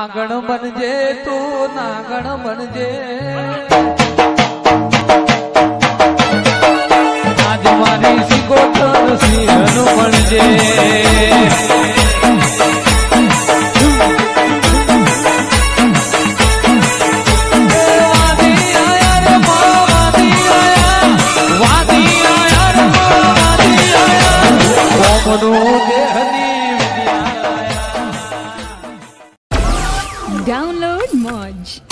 નાગણ બનજે તું નાગણ બનજે. આજ મારી સિકોતર સિંહનું બનજે. વાદી Download Modge.